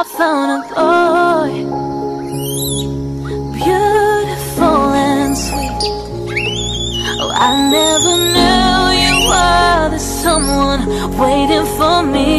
I found a boy. Beautiful and sweet. Oh, I never knew you were the someone waiting for me.